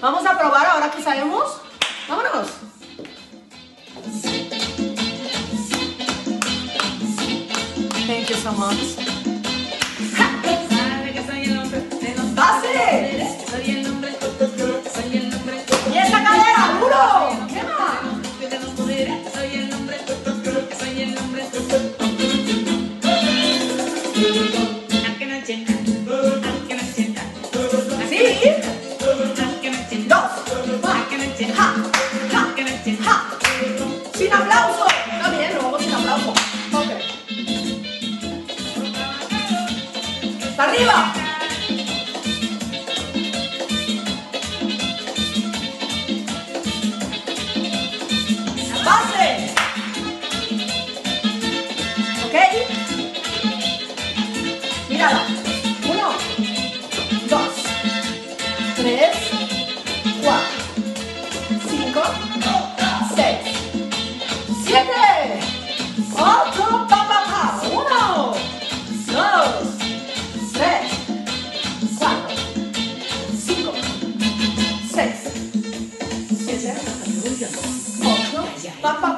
Vamos a probar ahora que sabemos. Vámonos. Thank you so much. ¡Base! ¿Ok? Mírala. Uno, dos, tres, cuatro, cinco, seis, siete, ocho,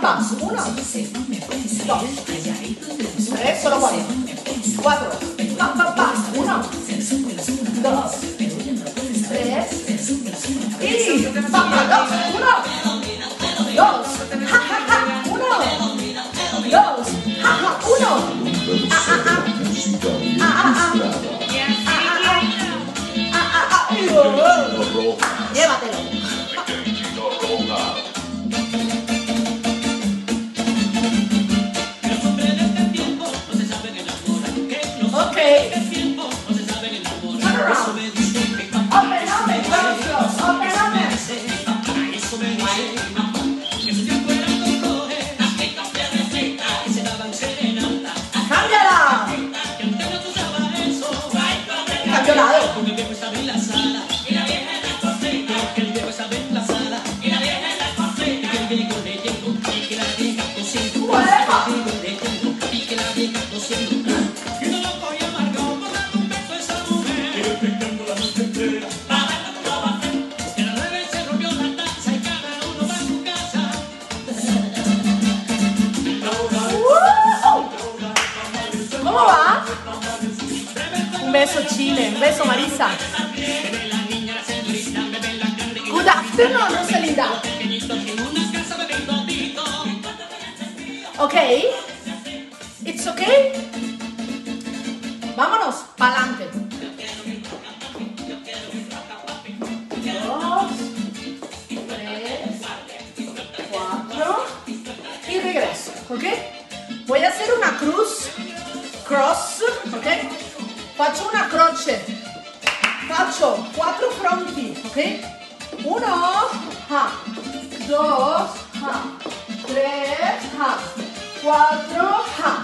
pa, pa, pa. Uno, dos, tres, solo cuatro. Cuatro, pa, pa, pa. Uno, dos, tres, y pa, pa, dos. Uno, around. Beso Marisa. Good afternoon, Rosalinda. Ok, it's okay. Vámonos, pa'lante. Dos, tres, cuatro y regreso, ¿ok? Voy a hacer una cruz, cross, ¿ok? Faccio una croce, faccio quattro fronti, ¿ok? Uno, ja, dos, ja, tres, ja, quattro, ja,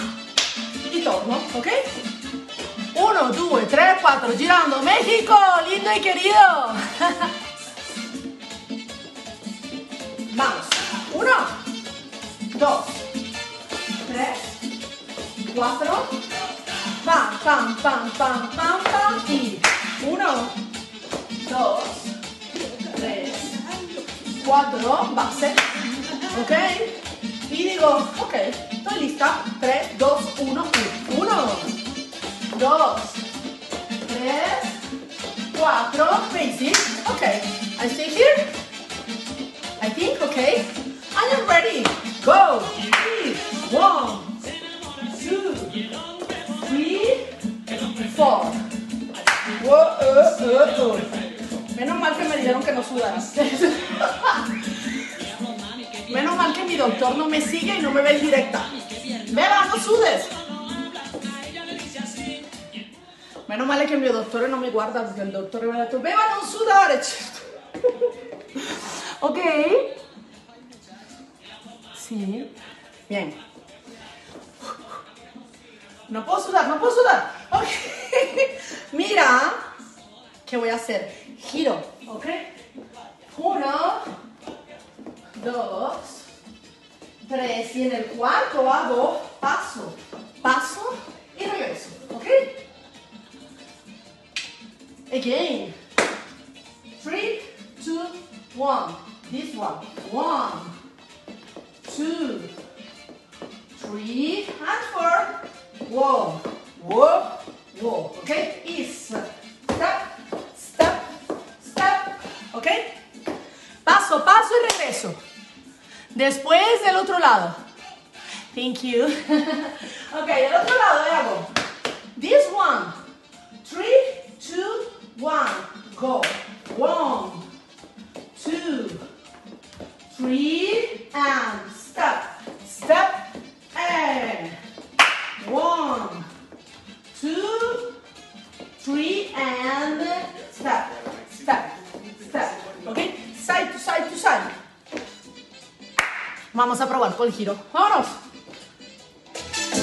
y torno, ¿ok? Uno, due, tre, quattro, girando, México, lindo y querido. Vamos, uno, dos, tres, cuatro, pam, pam, pam, pam, pam, pam, y uno, dos, tres, cuatro, base, ok, y digo, ok, estoy lista, tres, dos, uno, y uno, dos, tres, cuatro, crazy, ok, I stay here, I think, okay, I am ready, go, three, one, four. Uh, uh, uh. Menos mal que me dijeron que no sudara. Menos mal que mi doctor no me sigue y no me ve en directa. Beba, no sudes. Menos mal que mi doctor no me guarda porque el doctor me ha detto, beba, non sudare. ok. Sí. Bien. No puedo sudar, no puedo sudar. Okay. Mira, ¿qué voy a hacer? Giro, ¿ok? Uno, dos, tres. Y en el cuarto hago paso, paso y regreso, ¿ok? Again. Three, two, one. This one. One, two, three, and four. Whoa, whoa walk, okay? Is, tap, tap, tap, ¿ok? Paso, paso y regreso. Después del otro lado. Thank you. ok, del otro lado hago. This one. Three, two, one. Go. One, two, three, and stop, stop. Vamos a probar con el giro. ¡Vámonos!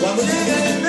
Vamos.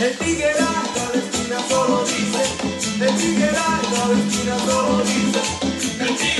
El tigre a la esquina solo dice, el tigre a la esquina solo dice, el tigre